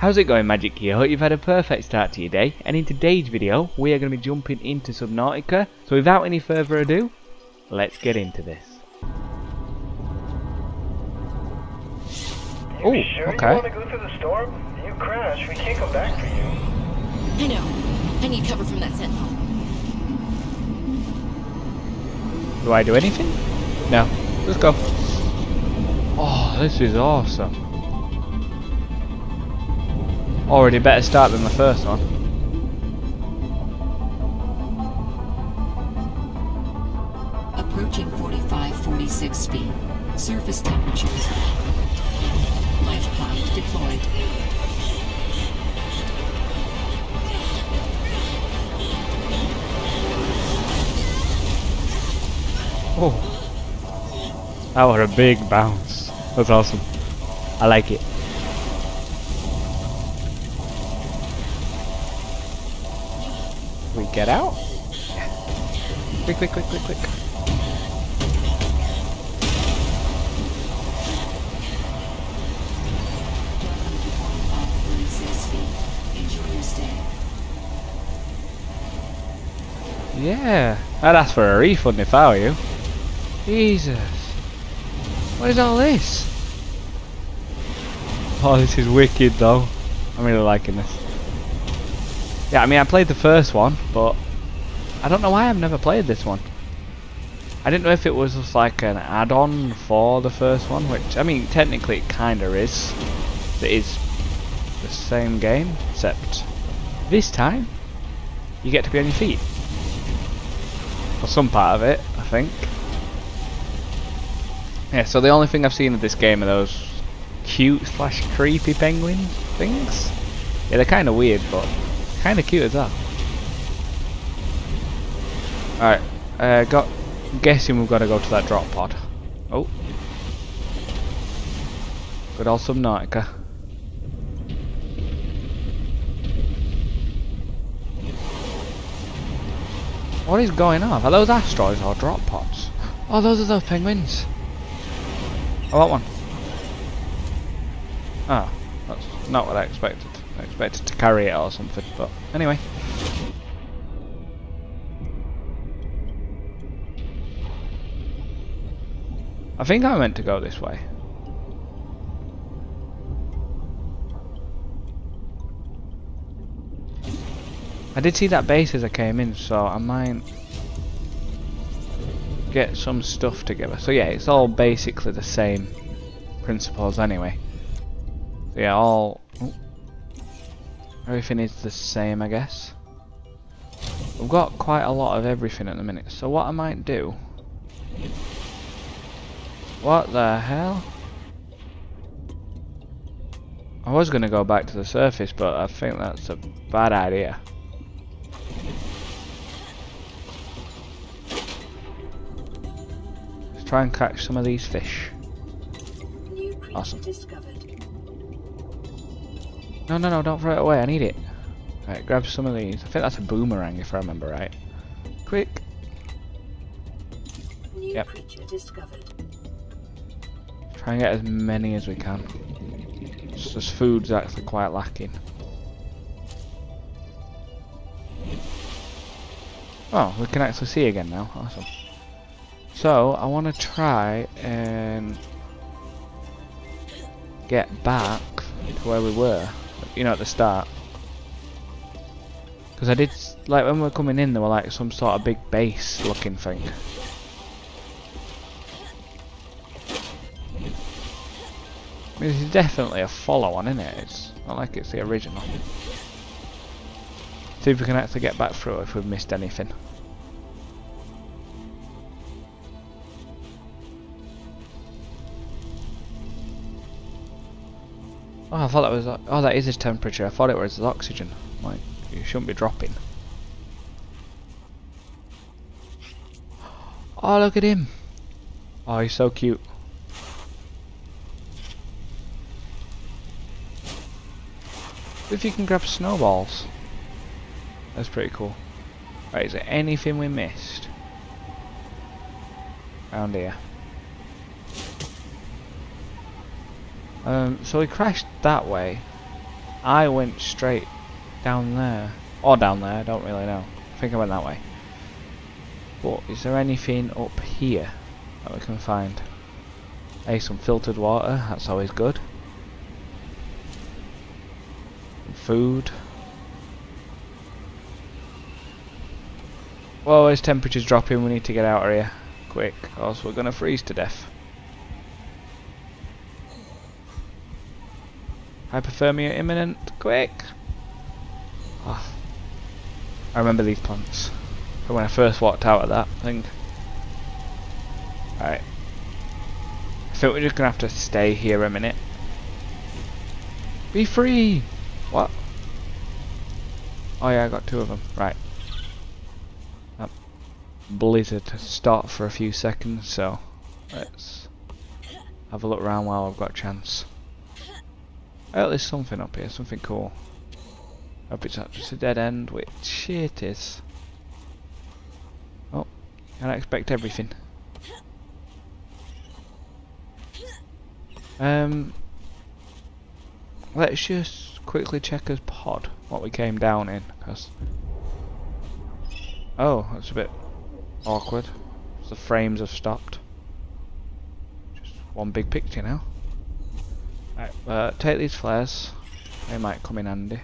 How's it going Magic here? Hope you've had a perfect start to your day and in today's video we are going to be jumping into Subnautica so without any further ado let's get into this. Oh, sure okay. you want to go through the storm? You crash, we can't come back for you. I know. I need cover from that sentinel. Do I do anything? No. Let's go. Oh, this is awesome. Already better start than the first one. Approaching 4546B. Surface temperatures. Life pod deployed. Oh. That was a big bounce. That's awesome. I like it. Get out? Quick, quick, quick, quick, quick. Welcome to 45, 46 feet. Enjoy your stay. Yeah. I'd ask for a refund if I were you. Jesus. What is all this? Oh, this is wicked though. I'm really liking this. Yeah, I mean, I played the first one, but I don't know why I've never played this one. I didn't know if it was just like an add-on for the first one, which, I mean, technically it kinda is. It is the same game, except this time, you get to be on your feet. For some part of it, I think. Yeah, so the only thing I've seen of this game are those cute slash creepy penguin things. Yeah, they're kind of weird, but kind of cute as well. Alright, uh, got. Guessing we've got to go to that drop pod. Oh. Good old Subnautica. What is going on? Are those asteroids or drop pods? Oh, those are those penguins. I want one. Oh, that's not what I expected. Expected to carry it or something, but anyway. I think I meant to go this way. I did see that base as I came in, so I might get some stuff together. So yeah, it's all basically the same principles anyway. So yeah, all everything is the same, I guess. We've got quite a lot of everything at the minute. So what I might do? What the hell? I was going to go back to the surface, but I think that's a bad idea. Let's try and catch some of these fish. New Awesome. discovered. No, no, no, don't throw it away. I need it. Right, grab some of these. I think that's a boomerang if I remember right. Quick. New Yep. creature discovered. Try and get as many as we can. It's just food's actually quite lacking. Oh, we can actually see again now. Awesome. So, I want to try and get back to where we were. You know, at the start. Because I did, like, when we were coming in, there were like some sort of big base looking thing. I mean, this is definitely a follow-on, isn't it? It's not like it's the original. See if we can actually get back through if we've missed anything. Oh, I thought that was. Oh, that is his temperature. I thought it was his oxygen. Like, you shouldn't be dropping. Oh, look at him. Oh, he's so cute. If you can grab snowballs. That's pretty cool. Right, is there anything we missed? Around here. Um, so we crashed that way. I went straight down there. Or down there, I don't really know. I think I went that way. But is there anything up here that we can find? Hey, some filtered water, that's always good. Food. Well, his temperature's dropping, we need to get out of here. Quick, or else we're gonna freeze to death. Hypothermia imminent, quick! Oh, I remember these plants from when I first walked out of that thing. Right. I think we're just gonna have to stay here a minute. Be free! What? Oh yeah, I got two of them. Right. That blizzard to start for a few seconds, so let's have a look around while I've got a chance. Oh, there's something up here, something cool. Hope it's not just a dead end, which it is. Oh, can I expect everything. Um, let's just quickly check his pod, what we came down in, because... Oh, that's a bit awkward. The frames have stopped. Just one big picture now. Uh, take these flares. They might come in handy.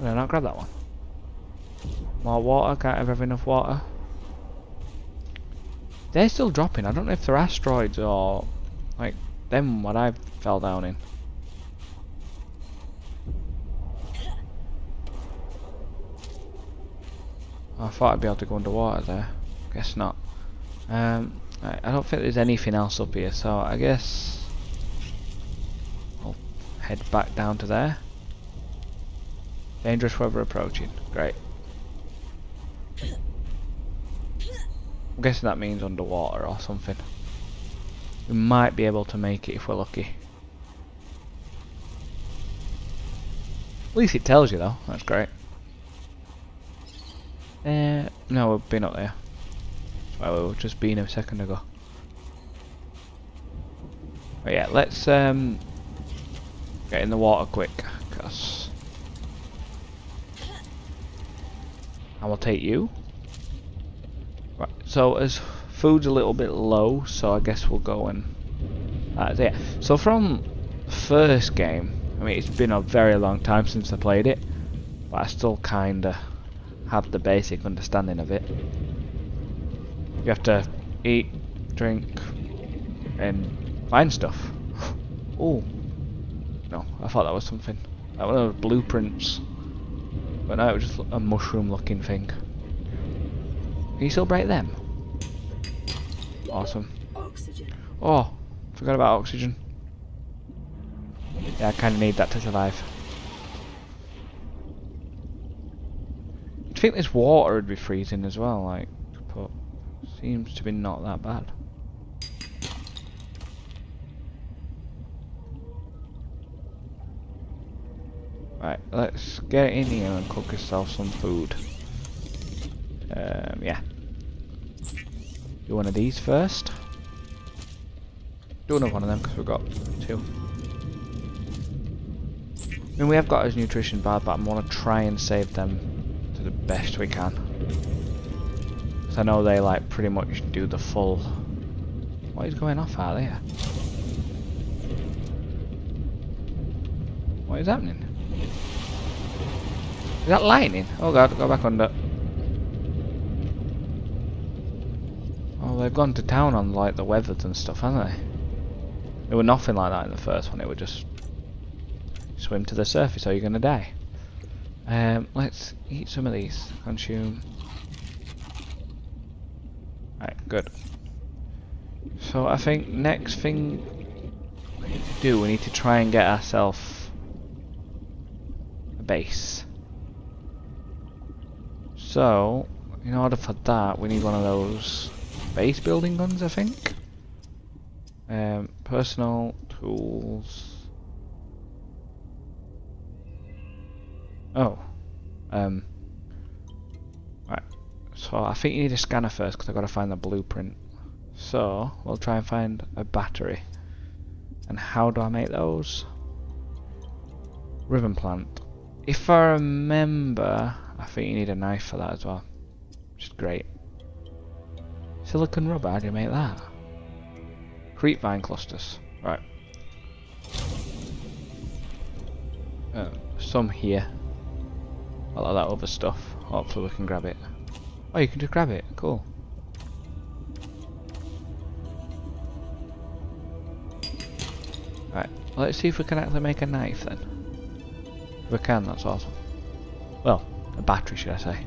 No, not grab that one. More water, can't have enough water. They're still dropping, I don't know if they're asteroids or like them what I fell down in. I thought I'd be able to go underwater there. Guess not. Um, I, don't think there's anything else up here, so I guess head back down to there. Dangerous weather approaching. Great. I'm guessing that means underwater or something. We might be able to make it if we're lucky. At least it tells you though, that's great. Uh, no, we've been up there. Well, we were just been a second ago. But yeah, let's um, get in the water quick, cause I will take you. Right, so as food's a little bit low, so I guess we'll go and uh, that's it. So from first game, I mean it's been a very long time since I played it, but I still kinda have the basic understanding of it. You have to eat, drink, and find stuff. oh, no, I thought that was something. That was blueprints, but no, it was just a mushroom-looking thing. Can you still break them? Awesome. Oxygen. Oh, forgot about oxygen. Yeah, I kind of need that to survive. I think this water would be freezing as well, like, but seems to be not that bad. Right, let's get in here and cook ourselves some food. Um, yeah. Do one of these first. Do another one of them because we've got two. I mean, we have got his nutrition bar, but I want to try and save them to the best we can. Because I know they like pretty much do the full. What is going off out there? What is happening? Is that lightning? Oh god, go back under. Oh, they've gone to town on like the weathers and stuff, haven't they? It were nothing like that in the first one. It would just swim to the surface, or you're gonna die. Um, let's eat some of these. Consume. Right, good. So I think next thing we need to do, we need to try and get ourselves a base. So, in order for that, we need one of those base building guns, I think. Um, personal tools. Oh. Um. Right. So I think you need a scanner first because I've got to find the blueprint. So we'll try and find a battery. And how do I make those? Ribbon plant. If I remember, I think you need a knife for that as well. Which is great. Silicon rubber, how do you make that? Creep vine clusters. Right. Uh, some here. A lot of that other stuff. Hopefully we can grab it. Oh, you can just grab it. Cool. Right, let's see if we can actually make a knife then. If we can, that's awesome. Well, a battery should I say.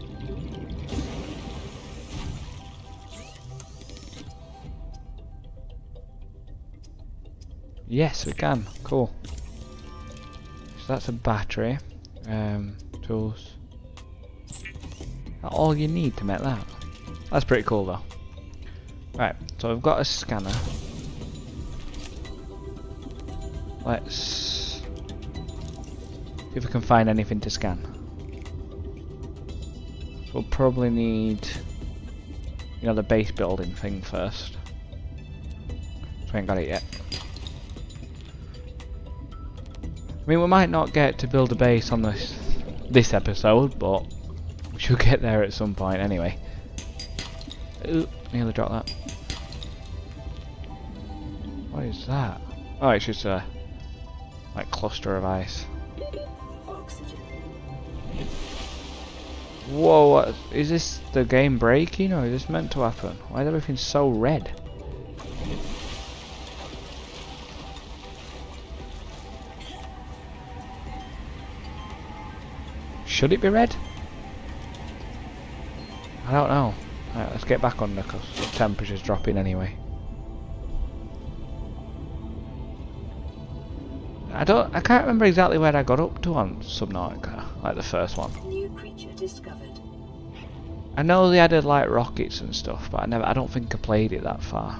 Yes, we can. Cool. So that's a battery. Um, tools. All you need to make that. That's pretty cool though. Right, so we've got a scanner. Let's see if we can find anything to scan. We'll probably need, you know, the base building thing first. We ain't got it yet. I mean, we might not get to build a base on this this episode, but we should get there at some point anyway. Ooh, nearly dropped that. What is that? Oh, it's just a like cluster of ice. Whoa, what, is this the game breaking or is this meant to happen? Why is everything so red? Should it be red? I don't know. Right, let's get back under because the temperature's dropping anyway. I don't. I can't remember exactly where I got up to on Subnautica, like the first one. New creature discovered. I know they added like rockets and stuff, but I never. I don't think I played it that far.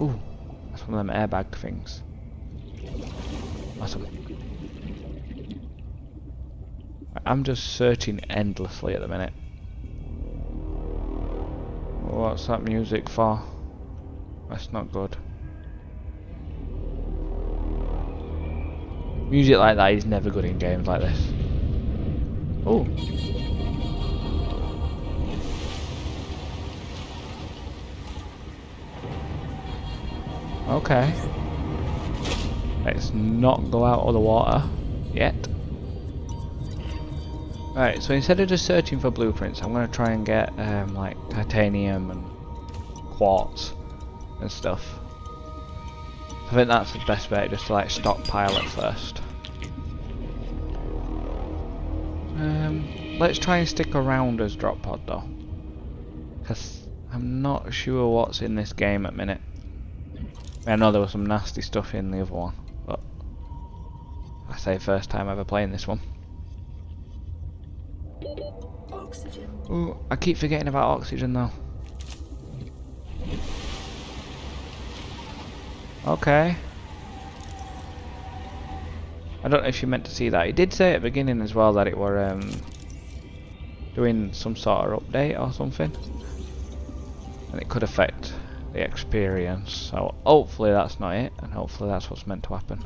Ooh, that's one of them airbag things. Awesome. I'm just searching endlessly at the minute. What's that music for? That's not good. Music like that is never good in games like this. Oh. Okay. Let's not go out of the water yet. Right, so instead of just searching for blueprints, I'm going to try and get um, like titanium and quartz and stuff. I think that's the best way, just to like stockpile it first. Um, let's try and stick around as drop pod though, because I'm not sure what's in this game at minute. I know there was some nasty stuff in the other one, but I say first time ever playing this one. Oxygen. Ooh, I keep forgetting about oxygen though. Okay. I don't know if you meant to see that. It did say at the beginning as well that it were um, doing some sort of update or something. And it could affect the experience. So hopefully that's not it, and hopefully that's what's meant to happen.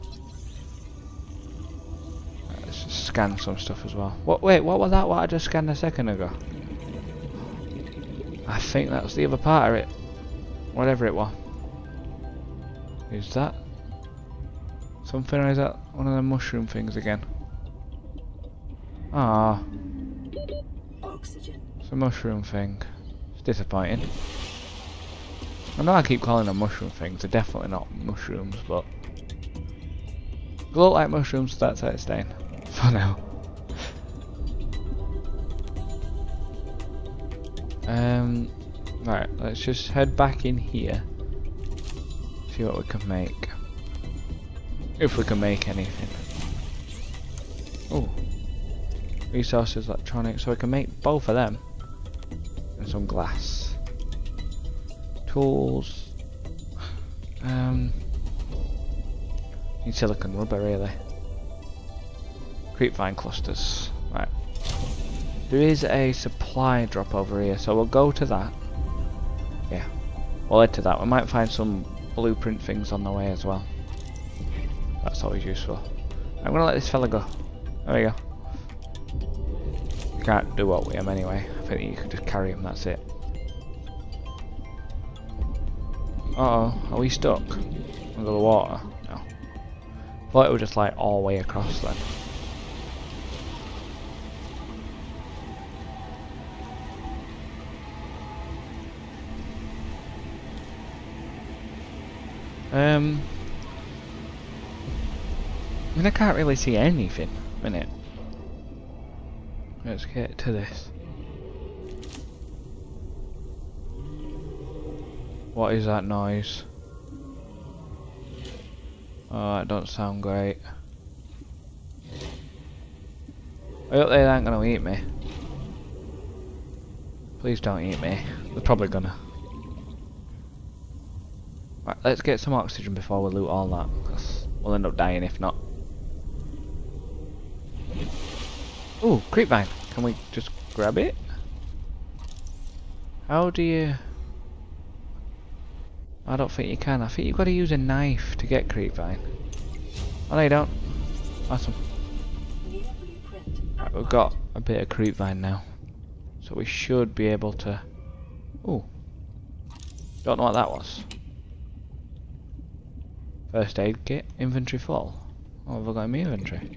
Let's just scan some stuff as well. What? Wait, what was that? What I just scanned a second ago? I think that's the other part of it. Whatever it was. Is that something or is that one of the mushroom things again? Ah, Oxygen. it's a mushroom thing. It's disappointing. I know I keep calling them mushroom things, they're definitely not mushrooms, but they look like mushrooms, so that's how it's staying. For now. Um, right, let's just head back in here. See what we can make. If we can make anything. Oh. Resources, electronics, so we can make both of them. And some glass. Tools. Um. Need silicon rubber, really. Creep vine clusters. Right. There is a supply drop over here, so we'll go to that. Yeah. We'll head to that. We might find some blueprint things on the way as well. That's always useful. I'm gonna let this fella go. There we go. Can't do what with him anyway. I think you can just carry him, that's it. Uh oh, are we stuck? Under the water? No. Thought it was just like all the way across then. Um, I mean, I can't really see anything. Minute. Let's get to this. What is that noise? Oh, that don't sound great. I hope they aren't gonna eat me. Please don't eat me. They're probably gonna. Right, let's get some oxygen before we loot all that, because we'll end up dying if not. Ooh, creepvine. Can we just grab it? How do you... I don't think you can. I think you've got to use a knife to get creepvine. Oh no you don't. Awesome. Right, we've got a bit of creepvine now. So we should be able to... Ooh. Don't know what that was. First aid kit, inventory full. What have I got in my inventory?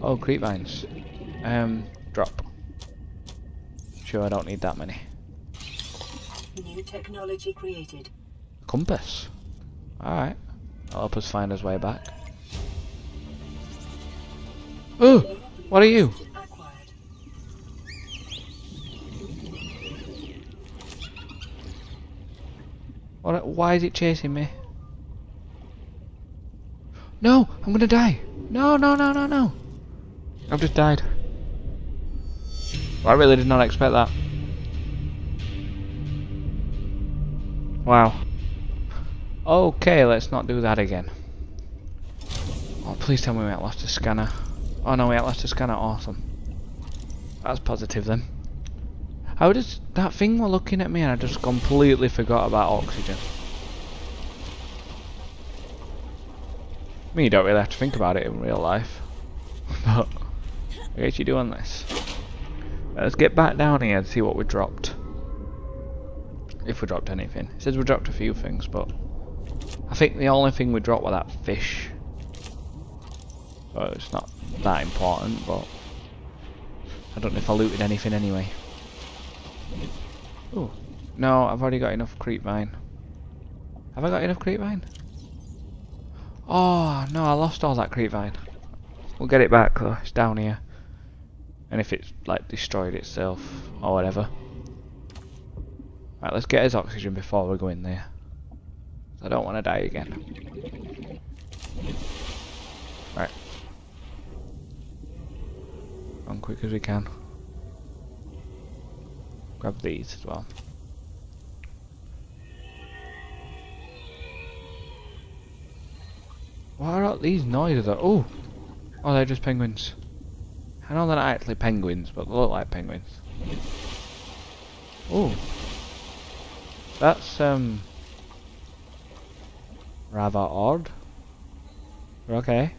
Oh, creepvines. Um, drop. Sure, I don't need that many. New technology created. Compass. Alright. That'll help us find his way back. Oh! What are you? What, why is it chasing me? No! I'm gonna die! No, no, no, no, no! I've just died. Well, I really did not expect that. Wow. Okay, let's not do that again. Oh, please tell me we lost a scanner. Oh no, we lost a scanner. Awesome. That's positive then. How does that thing were looking at me and I just completely forgot about oxygen? I mean, you don't really have to think about it in real life. but I guess you do on this. Let's get back down here and see what we dropped. If we dropped anything. It says we dropped a few things, but I think the only thing we dropped was that fish. So it's not that important, but I don't know if I looted anything anyway. Oh, no, I've already got enough creep creepvine. Have I got enough creep creepvine? Oh, no, I lost all that creepvine. We'll get it back though, it's down here. And if it's like destroyed itself or whatever. Right, let's get his oxygen before we go in there. I don't want to die again. Right. Run quick as we can. Grab these as well. What are these noises? Oh! Oh, they're just penguins. I know they're not actually penguins, but they look like penguins. Oh. That's, um... Rather odd. Okay.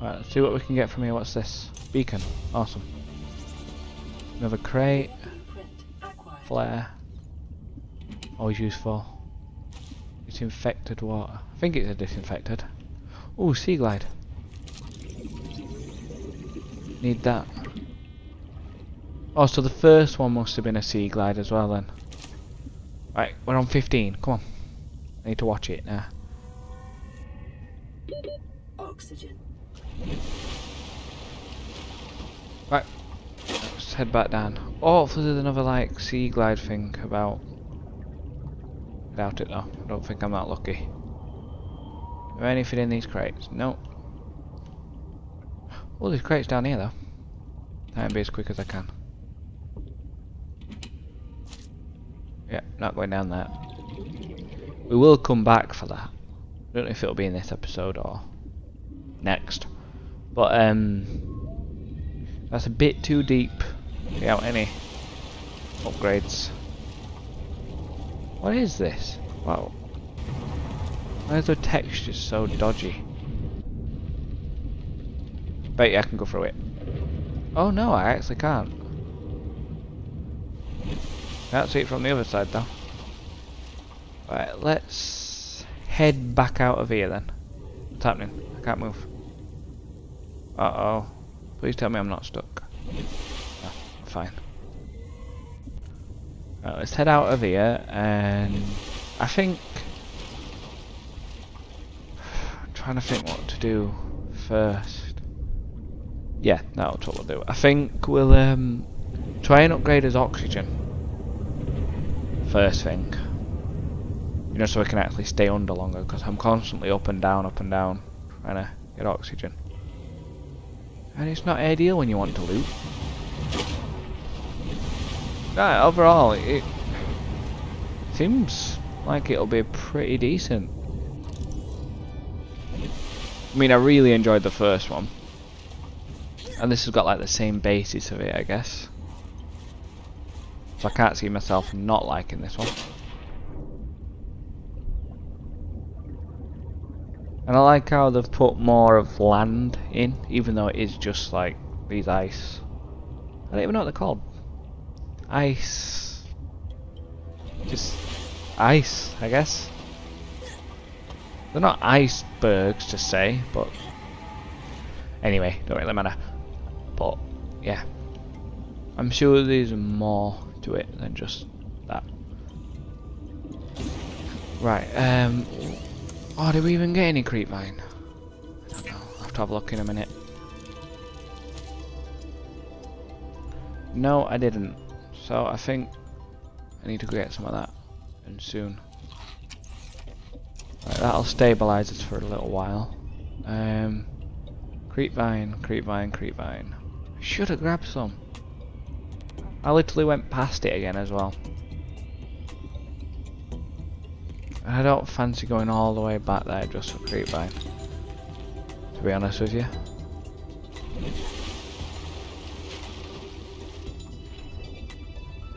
Right, let's see what we can get from here. What's this? Beacon. Awesome. Another crate. Flare. Always useful. Disinfected water. I think it's a disinfected. Oh, sea glide. Need that. Oh, so the first one must have been a sea glide as well then. Right, we're on 15. Come on. I need to watch it now. Oxygen. Right. Let's head back down. Oh, there's another like sea glide thing about. Doubt it though. I don't think I'm that lucky. Is there anything in these crates? No. Oh, there's crates down here though. And be as quick as I can. Yeah, not going down there. We will come back for that. I don't know if it'll be in this episode or next. But um that's a bit too deep without any upgrades. What is this? Wow. Why is the texture so dodgy? Bet you I can go through it. Oh no, I actually can't. Can't see it from the other side though. Right, let's head back out of here then. What's happening? I can't move. Uh oh. Please tell me I'm not stuck. Oh, fine. Right, let's head out of here and I think I'm trying to think what to do first. Yeah, we'll do. I think we'll um, try and upgrade his oxygen. First thing. You know, so we can actually stay under longer, because I'm constantly up and down, up and down, trying to get oxygen. And it's not ideal when you want to loot. Right, overall, it seems like it'll be pretty decent. I mean, I really enjoyed the first one. And this has got like the same basis of it, I guess. So I can't see myself not liking this one. And I like how they've put more of land in, even though it is just like these ice. I don't even know what they're called. Ice. Just ice, I guess. They're not icebergs to say, but anyway, don't really matter. But yeah, I'm sure there's more to it than just that. Right. Um. Oh, did we even get any creep? I don't know. I'll have to have a look in a minute. No, I didn't. So I think I need to get some of that, and soon. Right, that'll stabilize us for a little while. Um, creep vine, creep vine, creep vine. Should have grabbed some. I literally went past it again as well. I don't fancy going all the way back there just for creep vine. To be honest with you.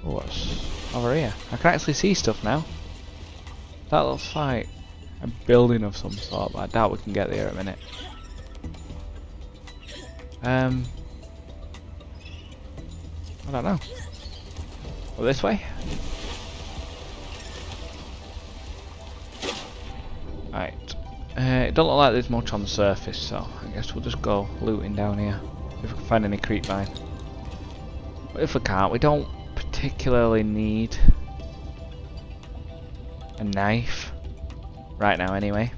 What's over here? I can actually see stuff now. That looks like a building of some sort, but I doubt we can get there in a minute. Um, I don't know. Well, this way? Right. Uh, it don't look like there's much on the surface, so I guess we'll just go looting down here. If we can find any creep vine. But if we can't, we don't particularly need a knife. Right now, anyway.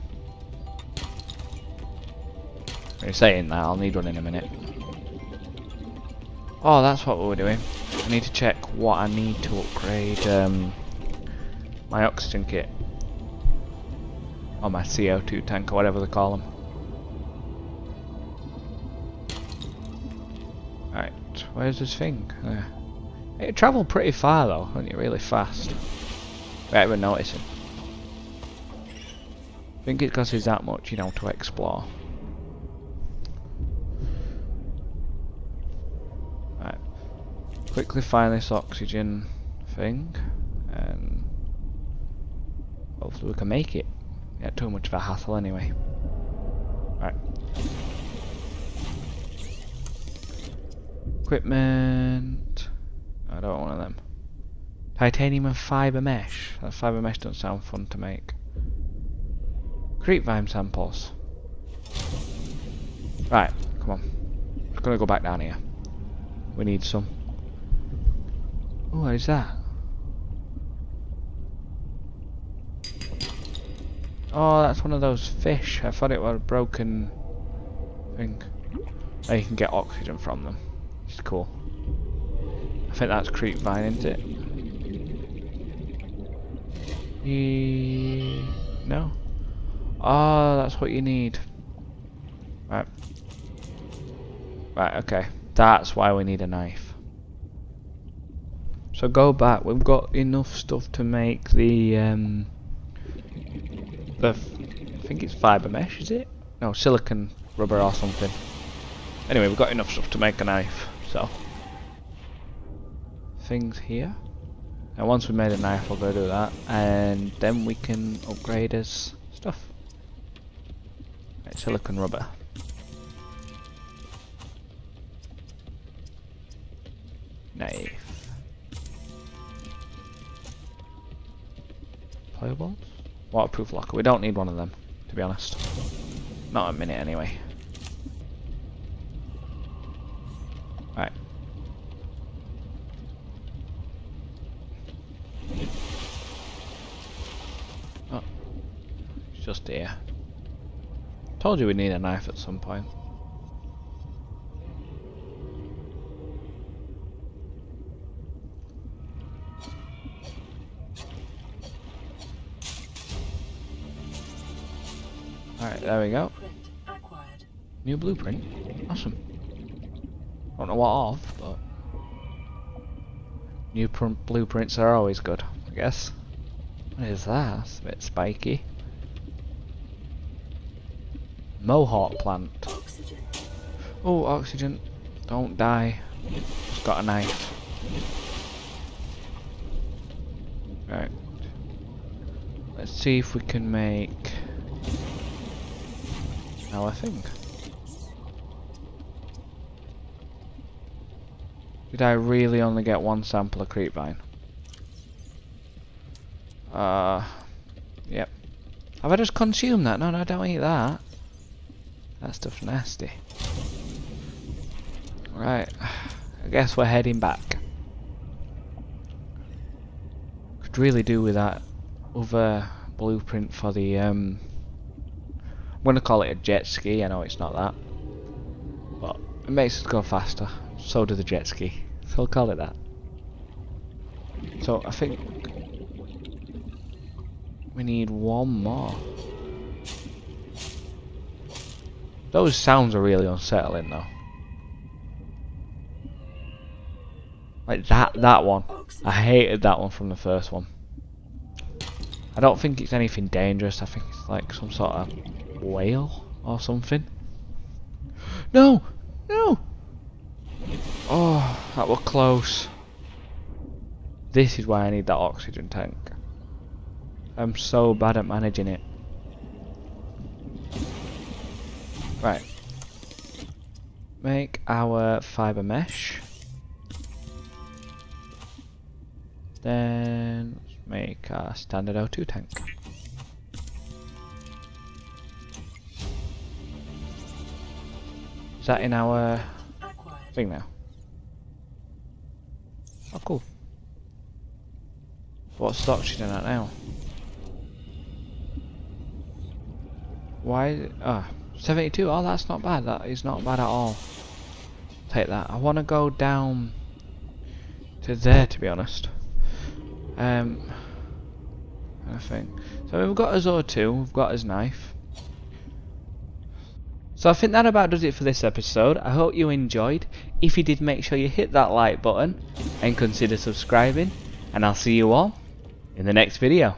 You're saying that, I'll need one in a minute. Oh, that's what we were doing. I need to check what I need to upgrade um, my oxygen kit. Or my CO2 tank, or whatever they call them. Right, where's this thing? There. It travelled pretty far though, wasn't it? Really fast. Without even noticing. I think it there's that much, you know, to explore. Right. Quickly find this oxygen thing, and hopefully we can make it. Not too much of a hassle anyway. Right. Equipment. I don't want one of them. Titanium and fibre mesh. That fibre mesh doesn't sound fun to make. Creep vine samples. Right, come on. Just gonna go back down here. We need some. Oh, what is that? Oh, that's one of those fish. I thought it was a broken thing. Oh, you can get oxygen from them. It's cool. I think that's creep vine, isn't it? E no. Oh, that's what you need. Right. Right, okay. That's why we need a knife. So go back. We've got enough stuff to make the um the I think it's fibre mesh, is it? No, silicon rubber or something. Anyway, we've got enough stuff to make a knife, so things here. And once we made a knife, we'll go do that, and then we can upgrade his stuff. silicon rubber. Knife. Fireballs? Waterproof locker. We don't need one of them, to be honest. Not a minute anyway. Right. Oh. It's just here. Told you we'd need a knife at some point. Alright, there we go. New blueprint. Awesome. I don't know what of, but new pr blueprints are always good, I guess. What is that? It's a bit spiky. Mohawk plant. Oh, oxygen. Don't die. Just got a knife. Right. Let's see if we can make our thing. Did I really only get one sample of creepvine? Uh, yep. Have I just consumed that? No, no, don't eat that. That stuff's nasty. Right, I guess we're heading back. Could really do with that other blueprint for the um I'm gonna call it a jet ski, I know it's not that. But it makes us go faster. So do the jet ski. So I'll call it that. So I think we need one more. Those sounds are really unsettling though. Like that that one. I hated that one from the first one. I don't think it's anything dangerous. I think it's like some sort of whale or something. No! No! Oh, that was close. This is why I need that oxygen tank. I'm so bad at managing it. Right. Make our fiber mesh. Then make a standard O2 tank. Is that in our thing now? Oh, cool. What's the oxygen at now? Why? Ah, 72. Oh, that's not bad. That is not bad at all. Take that. I want to go down to there, to be honest. Um, I think. So we've got his O2, we've got his knife. So I think that about does it for this episode. I hope you enjoyed. If you did, make sure you hit that like button and consider subscribing. And I'll see you all in the next video.